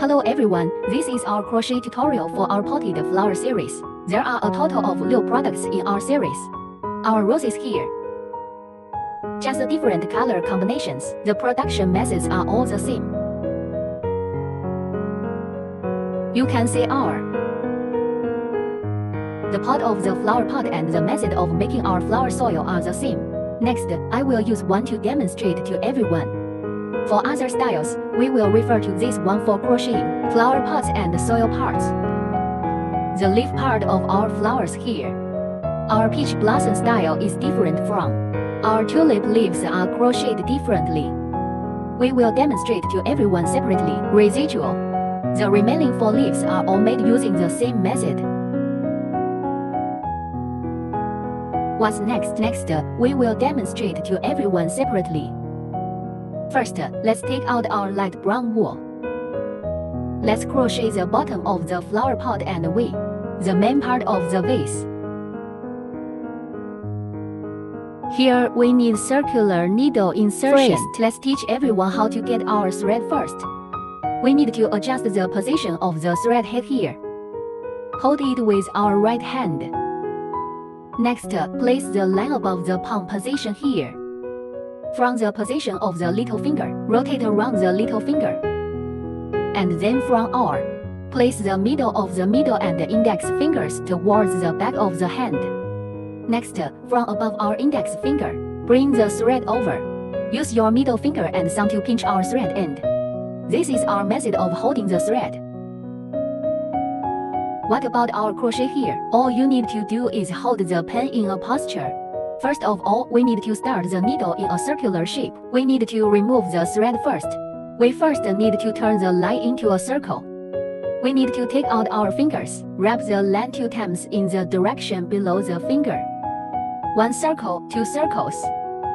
Hello everyone, this is our crochet tutorial for our potted flower series. There are a total of 6 products in our series. Our roses here. Just different color combinations, the production methods are all the same. You can see our the pot of the flower pot and the method of making our flower soil are the same. Next, I will use one to demonstrate to everyone. For other styles, we will refer to this one for crocheting, flower pots and soil parts. The leaf part of our flowers here. Our peach blossom style is different from. Our tulip leaves are crocheted differently. We will demonstrate to everyone separately, residual. The remaining four leaves are all made using the same method. What's next? Next, uh, we will demonstrate to everyone separately. First, let's take out our light brown wool. Let's crochet the bottom of the flower pot and we, the main part of the vase. Here we need circular needle insertion. First, let's teach everyone how to get our thread first. We need to adjust the position of the thread head here. Hold it with our right hand. Next, place the line above the palm position here. From the position of the little finger, rotate around the little finger. And then from R, place the middle of the middle and the index fingers towards the back of the hand. Next, from above our index finger, bring the thread over. Use your middle finger and thumb to pinch our thread end. This is our method of holding the thread. What about our crochet here? All you need to do is hold the pen in a posture. First of all, we need to start the needle in a circular shape. We need to remove the thread first. We first need to turn the line into a circle. We need to take out our fingers, wrap the line two times in the direction below the finger. One circle, two circles.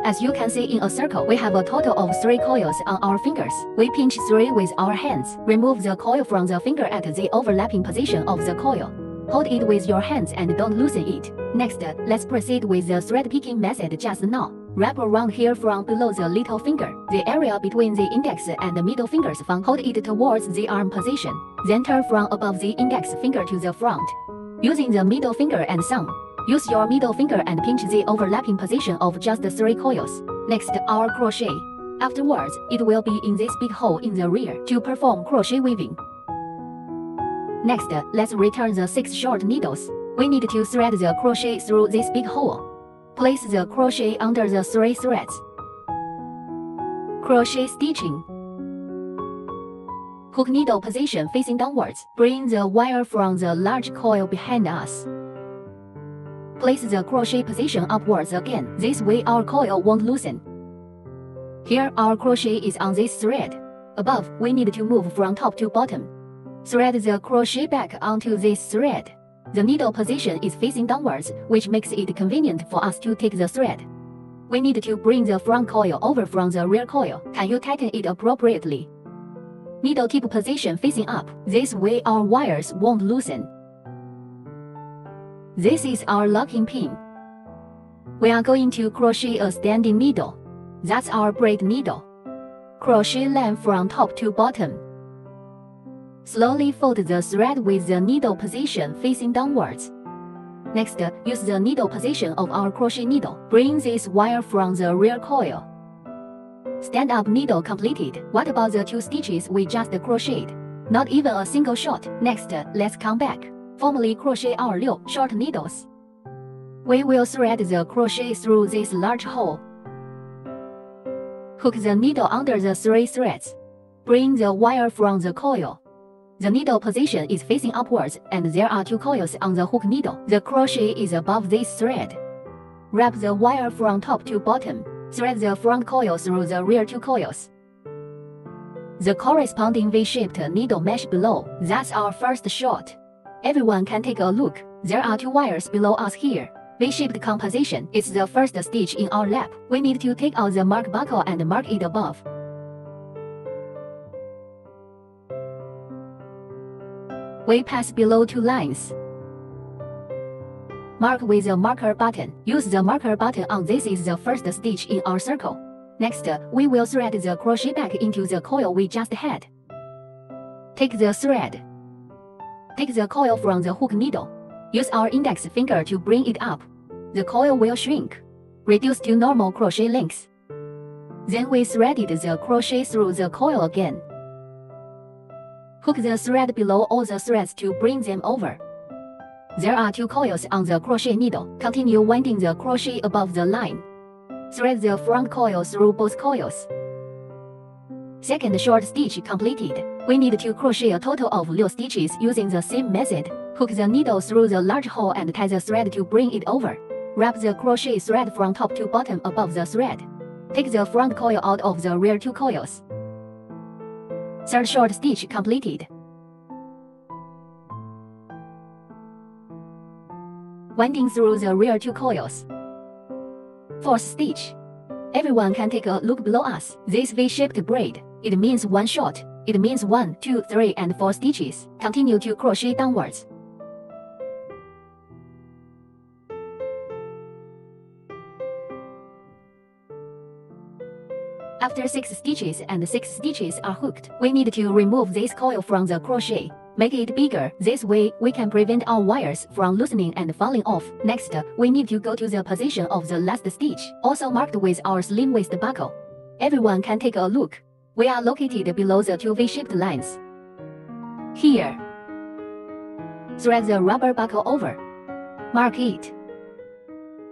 As you can see in a circle, we have a total of three coils on our fingers. We pinch three with our hands. Remove the coil from the finger at the overlapping position of the coil. Hold it with your hands and don't loosen it. Next, let's proceed with the thread picking method just now. Wrap around here from below the little finger, the area between the index and the middle fingers from hold it towards the arm position. Then turn from above the index finger to the front. Using the middle finger and thumb, use your middle finger and pinch the overlapping position of just three coils. Next, our crochet. Afterwards, it will be in this big hole in the rear to perform crochet weaving. Next, let's return the six short needles. We need to thread the crochet through this big hole. Place the crochet under the three threads. Crochet stitching. Hook needle position facing downwards. Bring the wire from the large coil behind us. Place the crochet position upwards again. This way our coil won't loosen. Here our crochet is on this thread. Above, we need to move from top to bottom. Thread the crochet back onto this thread. The needle position is facing downwards, which makes it convenient for us to take the thread. We need to bring the front coil over from the rear coil. Can you tighten it appropriately? Needle tip position facing up. This way our wires won't loosen. This is our locking pin. We are going to crochet a standing needle. That's our braid needle. Crochet line from top to bottom. Slowly fold the thread with the needle position facing downwards. Next, use the needle position of our crochet needle. Bring this wire from the rear coil. Stand up needle completed. What about the two stitches we just crocheted? Not even a single shot. Next, let's come back. Formally crochet our 6 short needles. We will thread the crochet through this large hole. Hook the needle under the three threads. Bring the wire from the coil. The needle position is facing upwards and there are two coils on the hook needle. The crochet is above this thread. Wrap the wire from top to bottom. Thread the front coil through the rear two coils. The corresponding V-shaped needle mesh below. That's our first shot. Everyone can take a look. There are two wires below us here. V-shaped composition is the first stitch in our lap. We need to take out the mark buckle and mark it above. We pass below two lines. Mark with a marker button. Use the marker button on this is the first stitch in our circle. Next, we will thread the crochet back into the coil we just had. Take the thread. Take the coil from the hook needle. Use our index finger to bring it up. The coil will shrink. Reduce to normal crochet length. Then we threaded the crochet through the coil again. Hook the thread below all the threads to bring them over. There are two coils on the crochet needle. Continue winding the crochet above the line. Thread the front coil through both coils. Second short stitch completed. We need to crochet a total of 6 stitches using the same method. Hook the needle through the large hole and tie the thread to bring it over. Wrap the crochet thread from top to bottom above the thread. Take the front coil out of the rear two coils. Third short stitch completed. Winding through the rear two coils. Fourth stitch. Everyone can take a look below us. This V-shaped braid. It means one shot. It means one, two, three, and four stitches. Continue to crochet downwards. After 6 stitches and 6 stitches are hooked, we need to remove this coil from the crochet. Make it bigger. This way, we can prevent our wires from loosening and falling off. Next, we need to go to the position of the last stitch, also marked with our slim waist buckle. Everyone can take a look. We are located below the two V-shaped lines. Here. Thread the rubber buckle over. Mark it.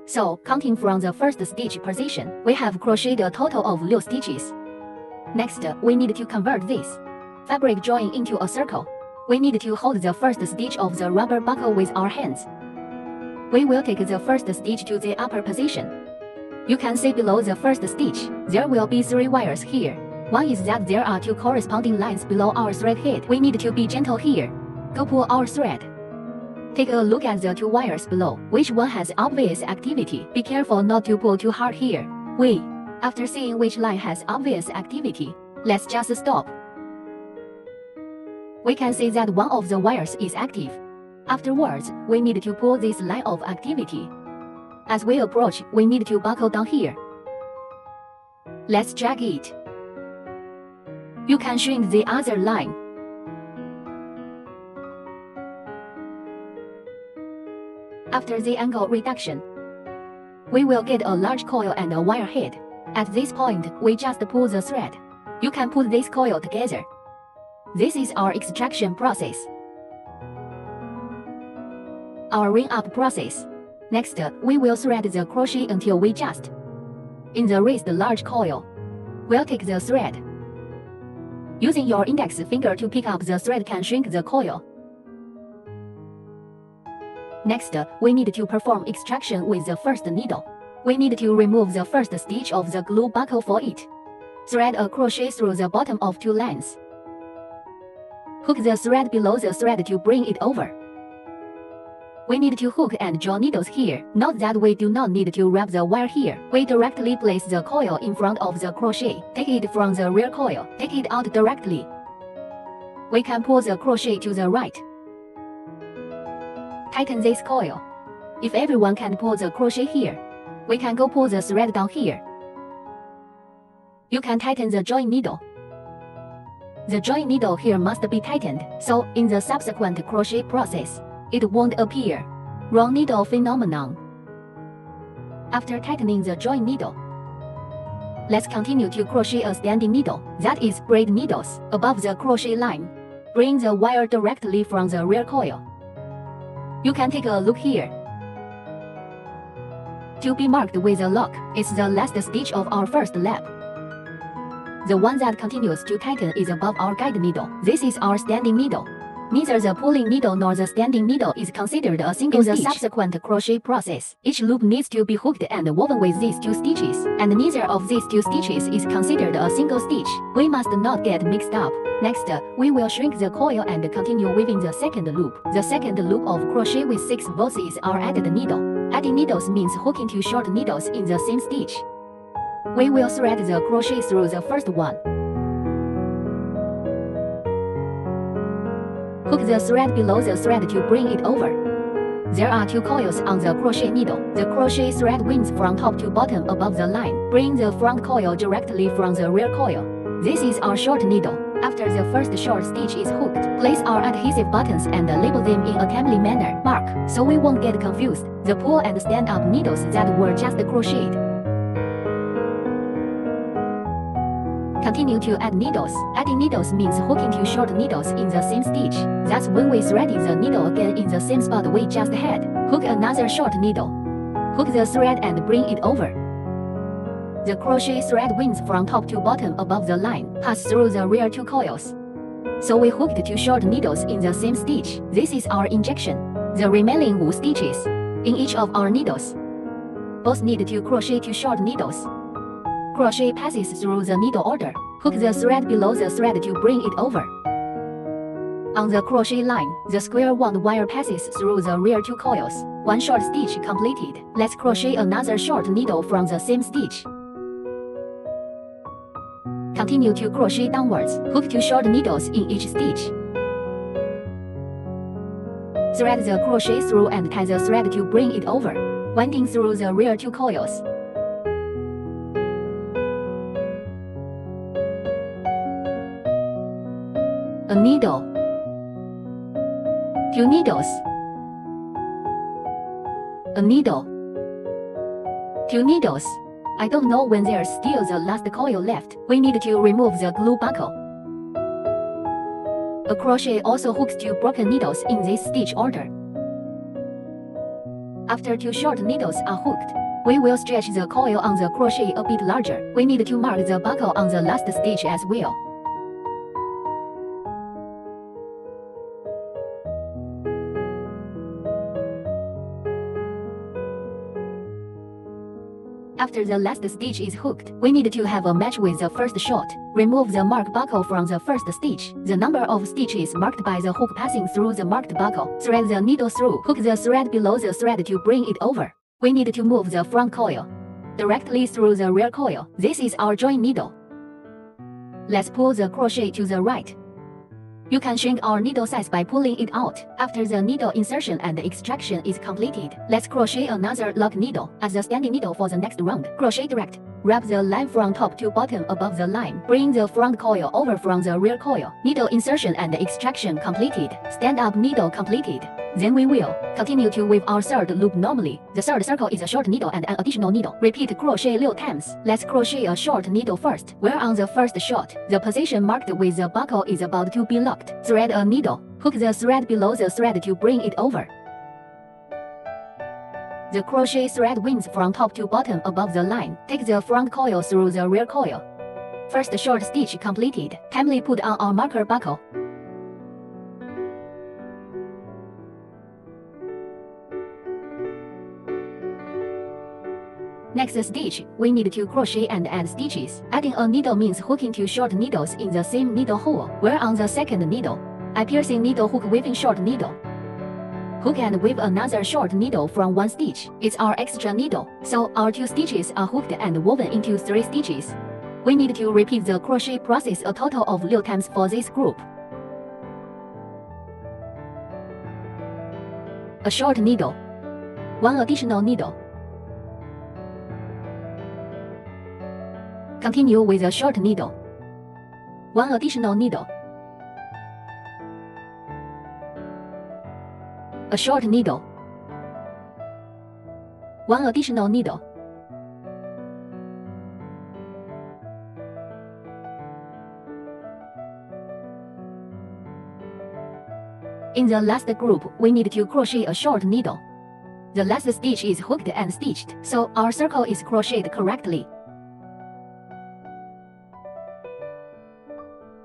So, counting from the first stitch position, we have crocheted a total of 6 stitches. Next, we need to convert this fabric drawing into a circle. We need to hold the first stitch of the rubber buckle with our hands. We will take the first stitch to the upper position. You can see below the first stitch, there will be three wires here. One is that there are two corresponding lines below our thread head. We need to be gentle here. Go pull our thread. Take a look at the two wires below. Which one has obvious activity? Be careful not to pull too hard here. We. After seeing which line has obvious activity, let's just stop. We can see that one of the wires is active. Afterwards, we need to pull this line of activity. As we approach, we need to buckle down here. Let's drag it. You can shrink the other line. After the angle reduction, we will get a large coil and a wire head. At this point, we just pull the thread. You can put this coil together. This is our extraction process. Our ring up process. Next, we will thread the crochet until we just. In the raised large coil, we'll take the thread. Using your index finger to pick up the thread can shrink the coil. Next, we need to perform extraction with the first needle. We need to remove the first stitch of the glue buckle for it. Thread a crochet through the bottom of two lines. Hook the thread below the thread to bring it over. We need to hook and draw needles here. Note that we do not need to wrap the wire here. We directly place the coil in front of the crochet. Take it from the rear coil. Take it out directly. We can pull the crochet to the right. Tighten this coil. If everyone can pull the crochet here, we can go pull the thread down here. You can tighten the join needle. The join needle here must be tightened, so in the subsequent crochet process, it won't appear. Wrong needle phenomenon. After tightening the join needle, let's continue to crochet a standing needle, that is braid needles, above the crochet line. Bring the wire directly from the rear coil. You can take a look here. To be marked with a lock is the last stitch of our first lap. The one that continues to tighten is above our guide needle. This is our standing needle. Neither the pulling needle nor the standing needle is considered a single In the stitch. subsequent crochet process, each loop needs to be hooked and woven with these two stitches, and neither of these two stitches is considered a single stitch. We must not get mixed up. Next, we will shrink the coil and continue weaving the second loop. The second loop of crochet with 6 volts is our added needle. Adding needles means hooking two short needles in the same stitch. We will thread the crochet through the first one. Hook the thread below the thread to bring it over. There are two coils on the crochet needle. The crochet thread winds from top to bottom above the line. Bring the front coil directly from the rear coil. This is our short needle. After the first short stitch is hooked, place our adhesive buttons and label them in a timely manner. Mark, so we won't get confused. The pull and stand-up needles that were just crocheted. Continue to add needles. Adding needles means hooking two short needles in the same stitch. That's when we threaded the needle again in the same spot we just had. Hook another short needle. Hook the thread and bring it over. The crochet thread winds from top to bottom above the line, pass through the rear two coils. So we hooked two short needles in the same stitch. This is our injection. The remaining wool stitches in each of our needles. Both need to crochet two short needles. Crochet passes through the needle order. Hook the thread below the thread to bring it over. On the crochet line, the square wound wire passes through the rear two coils. One short stitch completed. Let's crochet another short needle from the same stitch. Continue to crochet downwards. Hook two short needles in each stitch. Thread the crochet through and tie the thread to bring it over, winding through the rear two coils. A needle, two needles, a needle, two needles. I don't know when there's still the last coil left. We need to remove the glue buckle. A crochet also hooks two broken needles in this stitch order. After two short needles are hooked, we will stretch the coil on the crochet a bit larger. We need to mark the buckle on the last stitch as well. After the last stitch is hooked, we need to have a match with the first shot. Remove the mark buckle from the first stitch. The number of stitches marked by the hook passing through the marked buckle. Thread the needle through. Hook the thread below the thread to bring it over. We need to move the front coil directly through the rear coil. This is our join needle. Let's pull the crochet to the right. You can shrink our needle size by pulling it out. After the needle insertion and extraction is completed, let's crochet another lock needle as the standing needle for the next round. Crochet direct. Wrap the line from top to bottom above the line. Bring the front coil over from the rear coil. Needle insertion and extraction completed. Stand up needle completed. Then we will continue to weave our third loop normally. The third circle is a short needle and an additional needle. Repeat crochet 6 times. Let's crochet a short needle first. We're on the first shot. The position marked with the buckle is about to be locked. Thread a needle. Hook the thread below the thread to bring it over. The crochet thread winds from top to bottom above the line. Take the front coil through the rear coil. First short stitch completed. Timely put on our marker buckle. Next stitch, we need to crochet and add stitches. Adding a needle means hooking two short needles in the same needle hole. We're on the second needle. I piercing needle hook weaving short needle. Hook and weave another short needle from one stitch. It's our extra needle, so our two stitches are hooked and woven into three stitches. We need to repeat the crochet process a total of 6 times for this group. A short needle. One additional needle. Continue with a short needle. One additional needle. A short needle. One additional needle. In the last group, we need to crochet a short needle. The last stitch is hooked and stitched, so our circle is crocheted correctly.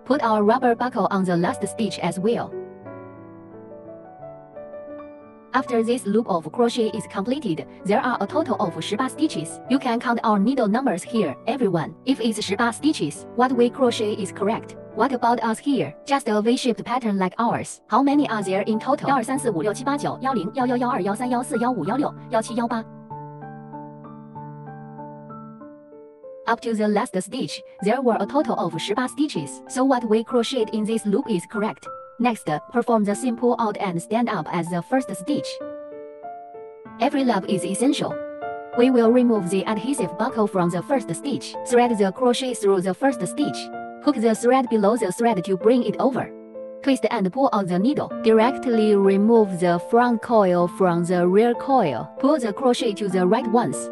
Put our rubber buckle on the last stitch as well. After this loop of crochet is completed, there are a total of 18 stitches. You can count our needle numbers here, everyone. If it's 18 stitches, what we crochet is correct. What about us here? Just a V-shaped pattern like ours. How many are there in total? 1 2 3 4 5 6 7 8 9 10 11 11 12 13 14 15 16 17 18 Up to the last stitch, there were a total of 18 stitches, so what we crocheted in this loop is correct. Next, perform the simple out and stand up as the first stitch. Every loop is essential. We will remove the adhesive buckle from the first stitch. Thread the crochet through the first stitch. Hook the thread below the thread to bring it over. Twist and pull out the needle. Directly remove the front coil from the rear coil. Pull the crochet to the right once.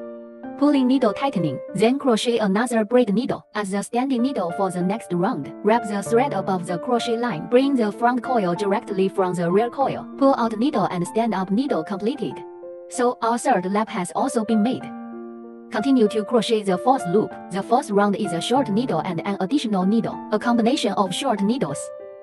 Pulling needle tightening, then crochet another braid needle as the standing needle for the next round. Wrap the thread above the crochet line. Bring the front coil directly from the rear coil. Pull out needle and stand up needle completed. So our third lap has also been made. Continue to crochet the fourth loop. The fourth round is a short needle and an additional needle, a combination of short needles.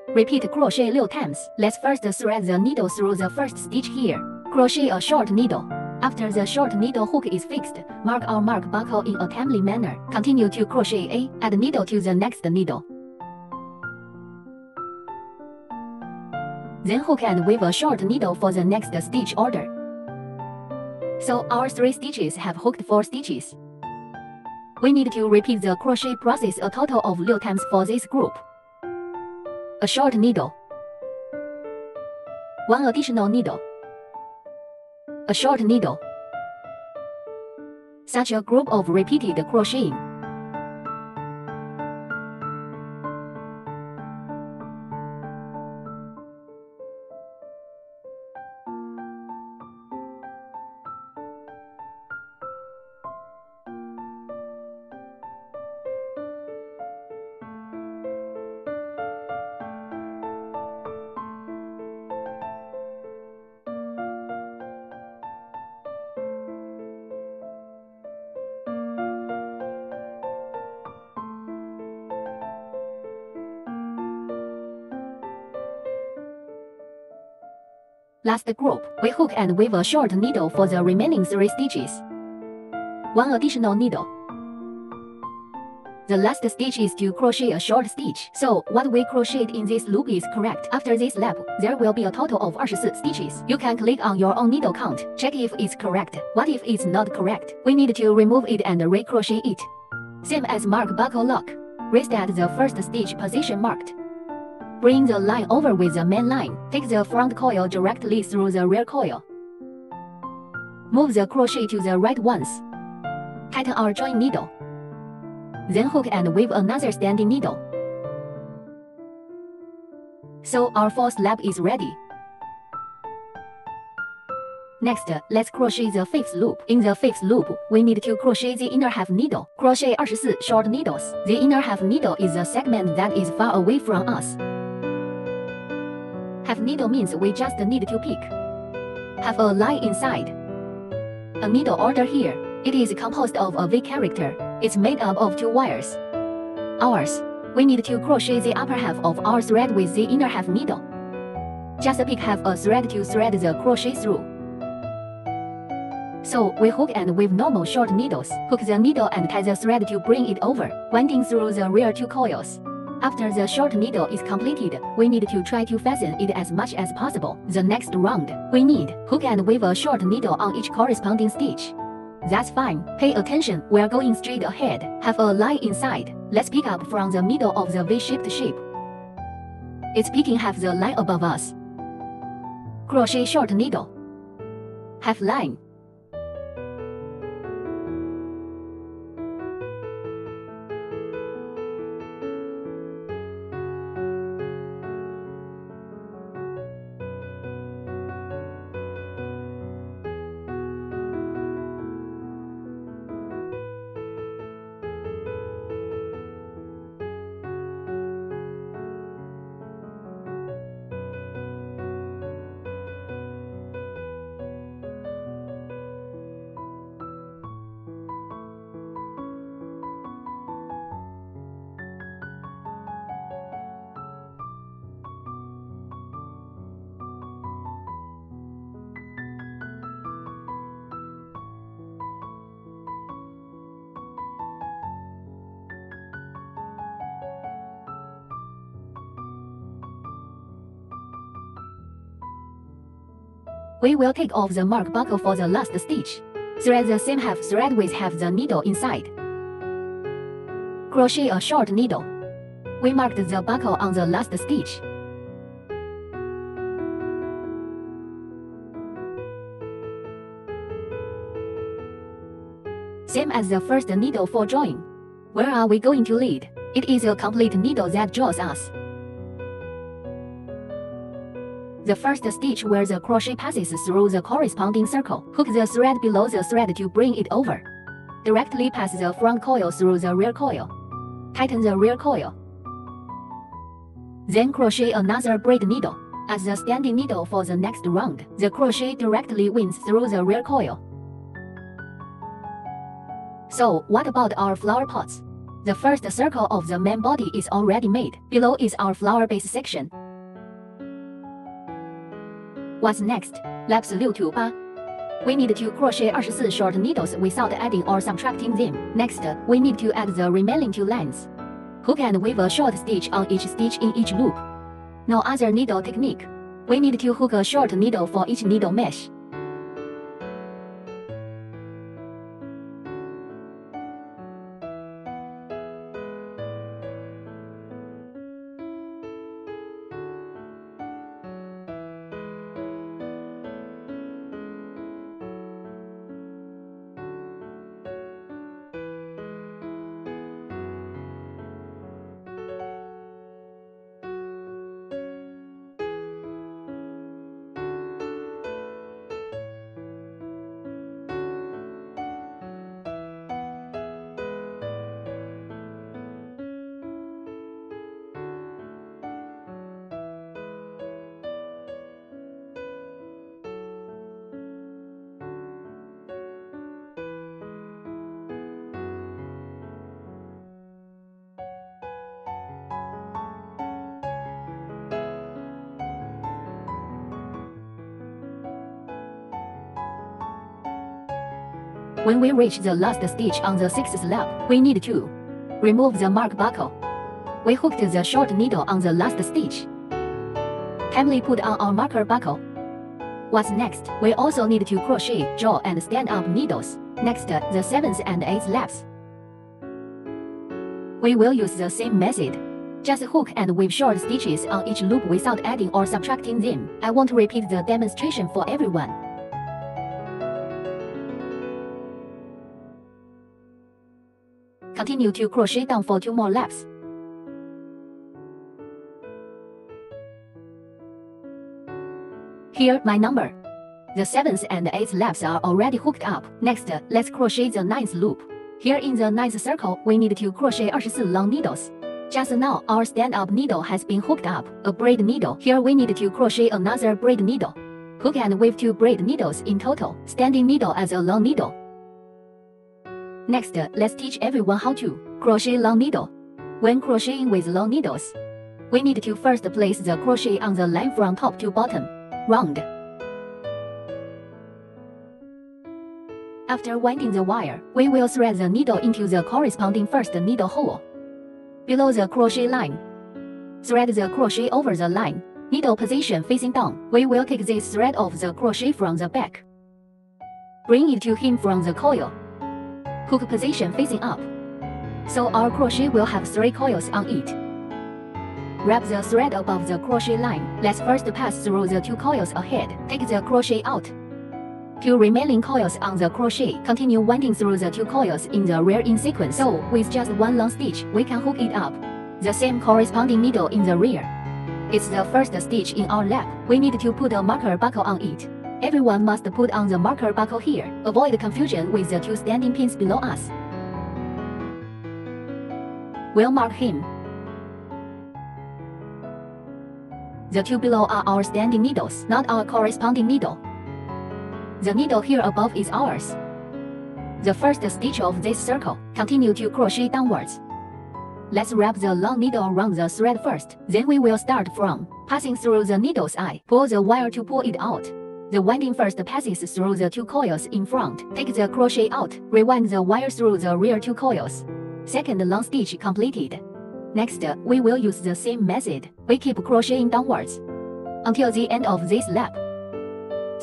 Repeat crochet 6 times. Let's first thread the needle through the first stitch here. Crochet a short needle. After the short needle hook is fixed, mark our mark buckle in a timely manner. Continue to crochet A, add needle to the next needle. Then hook and weave a short needle for the next stitch order. So our three stitches have hooked 4 stitches. We need to repeat the crochet process a total of 6 times for this group. A short needle. One additional needle a short needle. Such a group of repeated crocheting. Last group, we hook and weave a short needle for the remaining 3 stitches. One additional needle. The last stitch is to crochet a short stitch, so what we crocheted in this loop is correct. After this lap, there will be a total of 24 stitches. You can click on your own needle count, check if it's correct. What if it's not correct? We need to remove it and re-crochet it. Same as mark buckle lock. Rest at the first stitch position marked. Bring the line over with the main line. Take the front coil directly through the rear coil. Move the crochet to the right once. Tighten our join needle. Then hook and weave another standing needle. So our fourth lap is ready. Next, let's crochet the fifth loop. In the fifth loop, we need to crochet the inner half needle. Crochet 24 short needles. The inner half needle is the segment that is far away from us. Half needle means we just need to pick. Have a line inside. A needle order here. It is composed of a V character. It's made up of two wires. Ours. We need to crochet the upper half of our thread with the inner half needle. Just pick half a thread to thread the crochet through. So we hook and weave normal short needles. Hook the needle and tie the thread to bring it over, winding through the rear two coils. After the short needle is completed, we need to try to fasten it as much as possible. The next round, we need hook and weave a short needle on each corresponding stitch. That's fine. Pay attention, we're going straight ahead. Have a line inside. Let's pick up from the middle of the V-shaped shape. It's picking half the line above us. Crochet short needle. Half line. We will take off the mark buckle for the last stitch. Thread the same half thread with half the needle inside. Crochet a short needle. We marked the buckle on the last stitch. Same as the first needle for join. Where are we going to lead? It is a complete needle that draws us. The first stitch where the crochet passes through the corresponding circle. Hook the thread below the thread to bring it over. Directly pass the front coil through the rear coil. Tighten the rear coil. Then crochet another braid needle. As the standing needle for the next round, the crochet directly winds through the rear coil. So, what about our flower pots? The first circle of the main body is already made. Below is our flower base section. What's next? Lap 6 to 8. We need to crochet 24 short needles without adding or subtracting them. Next, we need to add the remaining two lines. Hook and weave a short stitch on each stitch in each loop. No other needle technique. We need to hook a short needle for each needle mesh. When we reach the last stitch on the sixth lap, we need to remove the mark buckle. We hooked the short needle on the last stitch. Kindly put on our marker buckle. What's next? We also need to crochet, draw and stand up needles. Next, the seventh and eighth laps. We will use the same method. Just hook and weave short stitches on each loop without adding or subtracting them. I won't repeat the demonstration for everyone. Continue to crochet down for two more laps. Here, my number. The seventh and eighth laps are already hooked up. Next, let's crochet the ninth loop. Here in the ninth circle, we need to crochet 24 long needles. Just now, our stand-up needle has been hooked up, a braid needle. Here we need to crochet another braid needle. Hook and weave two braid needles in total, standing needle as a long needle. Next, let's teach everyone how to crochet long needle. When crocheting with long needles, we need to first place the crochet on the line from top to bottom, round. After winding the wire, we will thread the needle into the corresponding first needle hole. Below the crochet line, thread the crochet over the line, needle position facing down. We will take this thread of the crochet from the back. Bring it to him from the coil hook position facing up. So our crochet will have three coils on it. Wrap the thread above the crochet line. Let's first pass through the two coils ahead. Take the crochet out. Two remaining coils on the crochet. Continue winding through the two coils in the rear in sequence. So, with just one long stitch, we can hook it up. The same corresponding needle in the rear. It's the first stitch in our lap. We need to put a marker buckle on it. Everyone must put on the marker buckle here. Avoid confusion with the two standing pins below us. We'll mark him. The two below are our standing needles, not our corresponding needle. The needle here above is ours. The first stitch of this circle, continue to crochet downwards. Let's wrap the long needle around the thread first, then we will start from passing through the needle's eye. Pull the wire to pull it out. The winding first passes through the two coils in front. Take the crochet out. Rewind the wire through the rear two coils. Second long stitch completed. Next, we will use the same method. We keep crocheting downwards until the end of this lap.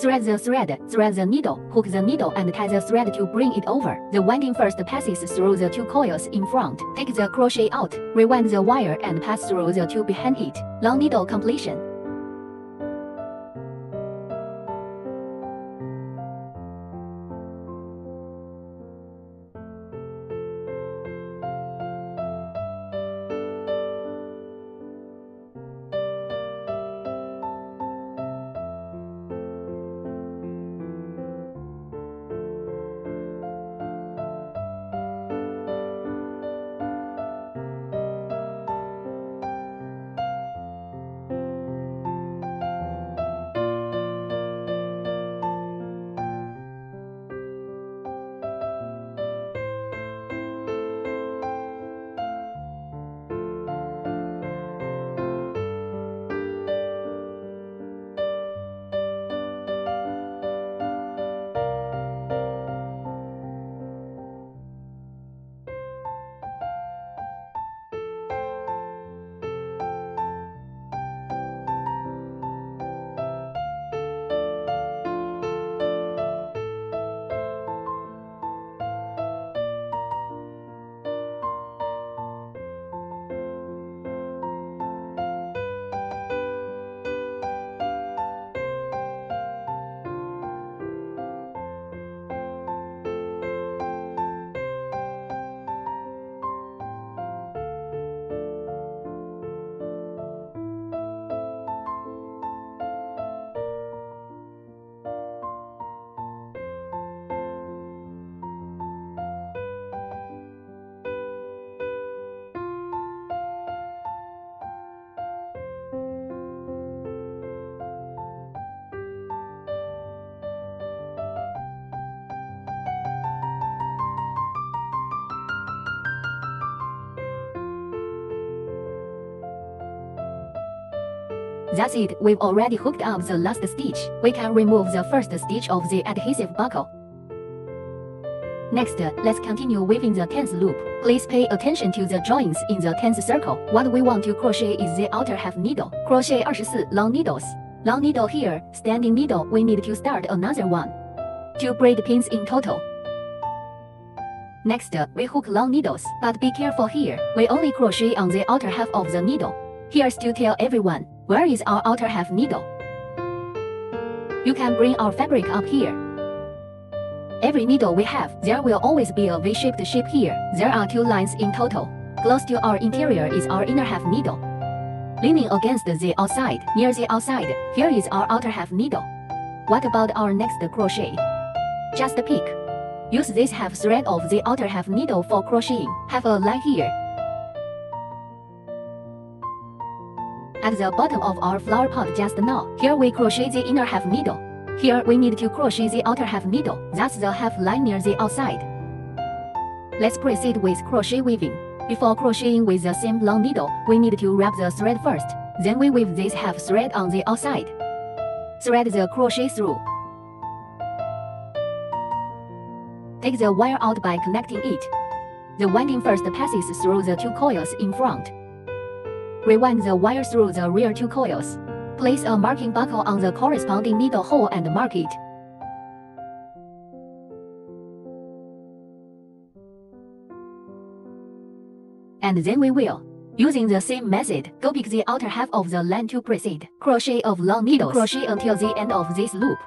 Thread the thread, thread the needle, hook the needle and tie the thread to bring it over. The winding first passes through the two coils in front. Take the crochet out, rewind the wire and pass through the two behind it. Long needle completion. That's it, we've already hooked up the last stitch. We can remove the first stitch of the adhesive buckle. Next, let's continue weaving the 10th loop. Please pay attention to the joints in the 10th circle. What we want to crochet is the outer half needle. Crochet 24 long needles. Long needle here, standing needle, we need to start another one. Two braid pins in total. Next, we hook long needles, but be careful here, we only crochet on the outer half of the needle. Here's to tell everyone, where is our outer half needle? You can bring our fabric up here. Every needle we have, there will always be a V-shaped shape here. There are two lines in total. Close to our interior is our inner half needle. Leaning against the outside, near the outside, here is our outer half needle. What about our next crochet? Just pick. Use this half thread of the outer half needle for crocheting. Have a line here. At the bottom of our flower pot just now, here we crochet the inner half needle. Here we need to crochet the outer half needle, that's the half line near the outside. Let's proceed with crochet weaving. Before crocheting with the same long needle, we need to wrap the thread first. Then we weave this half thread on the outside. Thread the crochet through. Take the wire out by connecting it. The winding first passes through the two coils in front. Rewind the wire through the rear two coils. Place a marking buckle on the corresponding needle hole and mark it. And then we will. Using the same method, go pick the outer half of the line to proceed. Crochet of long needles. Crochet until the end of this loop.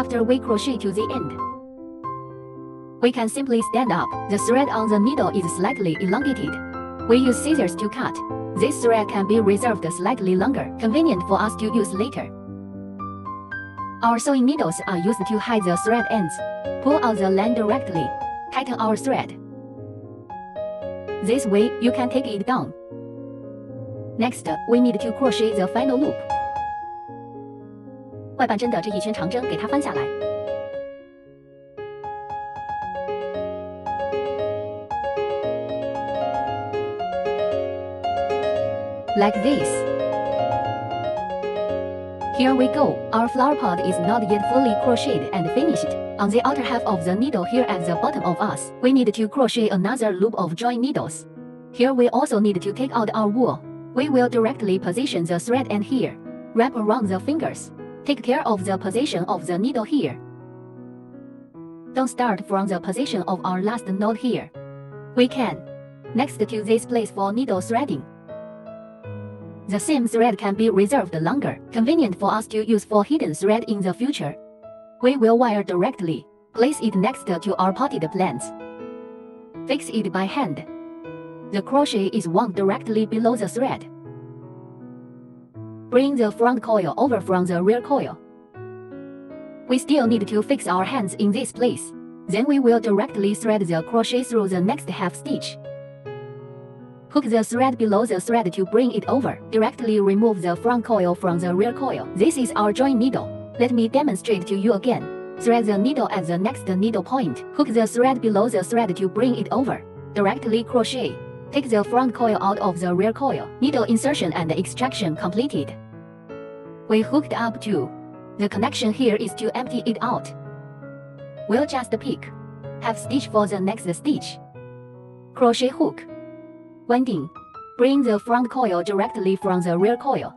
After we crochet to the end, we can simply stand up. The thread on the needle is slightly elongated. We use scissors to cut. This thread can be reserved slightly longer, convenient for us to use later. Our sewing needles are used to hide the thread ends. Pull out the line directly. Tighten our thread. This way, you can take it down. Next, we need to crochet the final loop. 外半针的这一圈长针给它翻下来。Like this. Here we go. Our flower pot is not yet fully crocheted and finished. On the outer half of the needle here at the bottom of us, we need to crochet another loop of join needles. Here we also need to take out our wool. We will directly position the thread end here. Wrap around the fingers. Take care of the position of the needle here. Don't start from the position of our last node here. We can next to this place for needle threading. The same thread can be reserved longer, convenient for us to use for hidden thread in the future. We will wire directly. Place it next to our potted plants. Fix it by hand. The crochet is wound directly below the thread. Bring the front coil over from the rear coil. We still need to fix our hands in this place. Then we will directly thread the crochet through the next half stitch. Hook the thread below the thread to bring it over. Directly remove the front coil from the rear coil. This is our join needle. Let me demonstrate to you again. Thread the needle at the next needle point. Hook the thread below the thread to bring it over. Directly crochet. Take the front coil out of the rear coil. Needle insertion and extraction completed. We hooked up to. The connection here is to empty it out. We'll just pick. Half stitch for the next stitch. Crochet hook. Winding. Bring the front coil directly from the rear coil.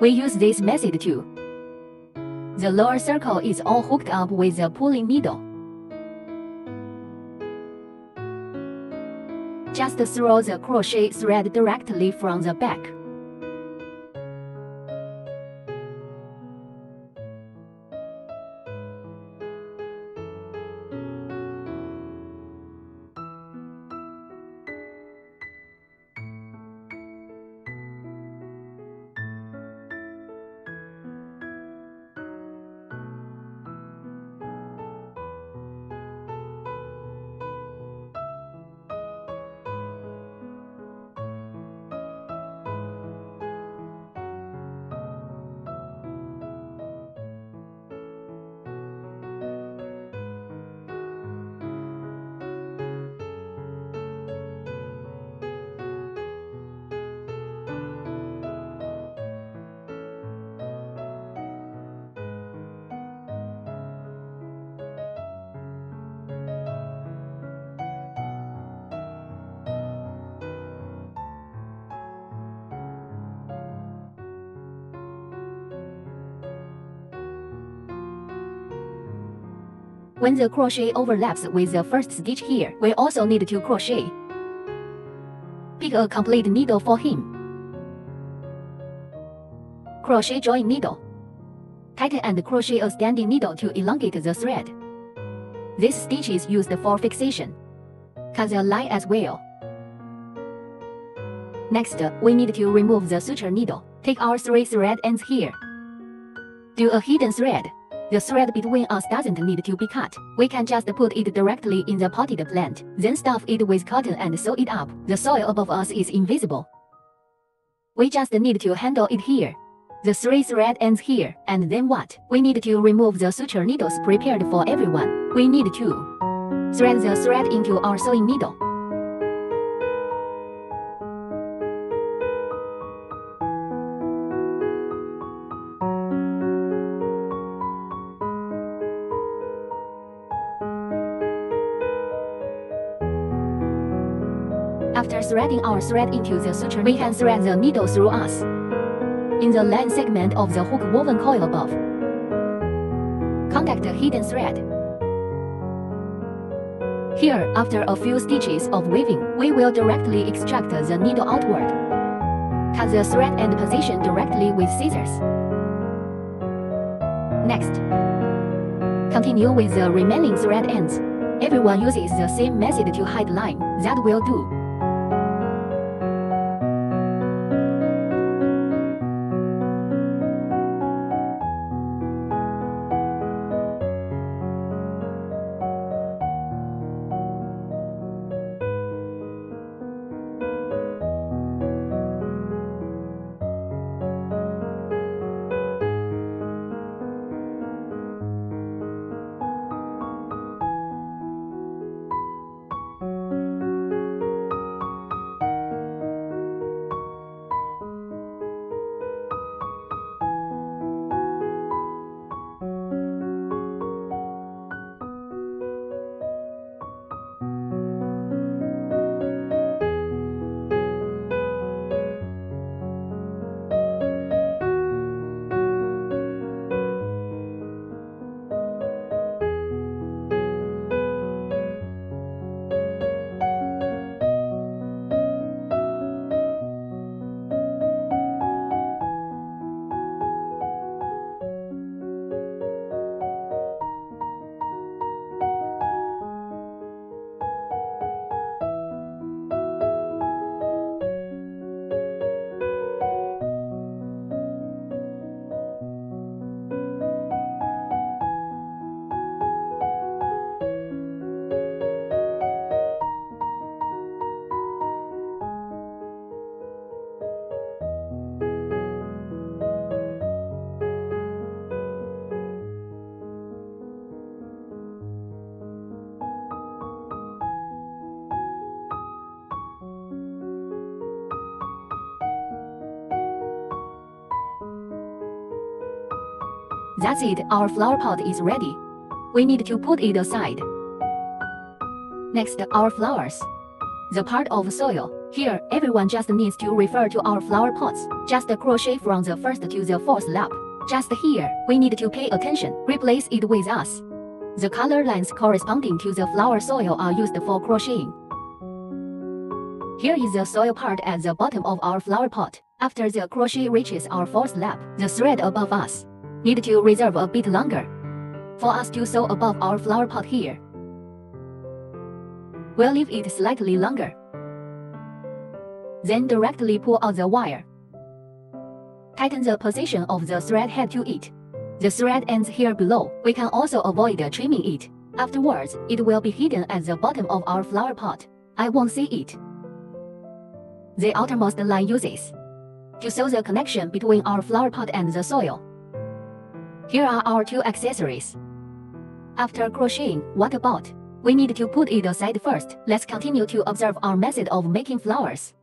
We use this method too. The lower circle is all hooked up with a pulling needle. Just throw the crochet thread directly from the back. When the crochet overlaps with the first stitch here, we also need to crochet. Pick a complete needle for him. Crochet join needle. Tighten and crochet a standing needle to elongate the thread. This stitch is used for fixation. Cut the line as well. Next, we need to remove the suture needle. Take our three thread ends here. Do a hidden thread. The thread between us doesn't need to be cut. We can just put it directly in the potted plant, then stuff it with cotton and sew it up. The soil above us is invisible. We just need to handle it here. The three thread ends here, and then what? We need to remove the suture needles prepared for everyone. We need to thread the thread into our sewing needle. After threading our thread into the suture, we can thread the needle through us. In the line segment of the hook woven coil above, contact the hidden thread. Here, after a few stitches of weaving, we will directly extract the needle outward. Cut the thread and position directly with scissors. Next, continue with the remaining thread ends. Everyone uses the same method to hide line, that will do. That's it, our flower pot is ready. We need to put it aside. Next, our flowers. The part of soil. Here, everyone just needs to refer to our flower pots. Just crochet from the first to the fourth lap. Just here, we need to pay attention. Replace it with us. The color lines corresponding to the flower soil are used for crocheting. Here is the soil part at the bottom of our flower pot. After the crochet reaches our fourth lap, the thread above us need to reserve a bit longer for us to sew above our flower pot here. We'll leave it slightly longer. Then directly pull out the wire. Tighten the position of the thread head to it. The thread ends here below. We can also avoid trimming it. Afterwards, it will be hidden at the bottom of our flower pot. I won't see it. The outermost line uses to sew the connection between our flower pot and the soil. Here are our two accessories. After crocheting, what about? We need to put it aside first. Let's continue to observe our method of making flowers.